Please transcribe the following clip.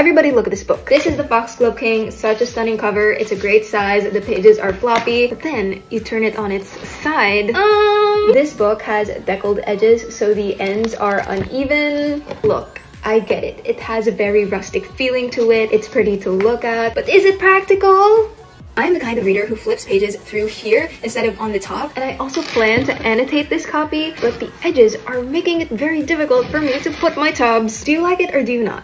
Everybody look at this book. This is the Foxglove King, such a stunning cover. It's a great size. The pages are floppy, but then you turn it on its side. Um, this book has deckled edges, so the ends are uneven. Look, I get it. It has a very rustic feeling to it. It's pretty to look at, but is it practical? I'm the kind of reader who flips pages through here instead of on the top. And I also plan to annotate this copy, but the edges are making it very difficult for me to put my tabs. Do you like it or do you not?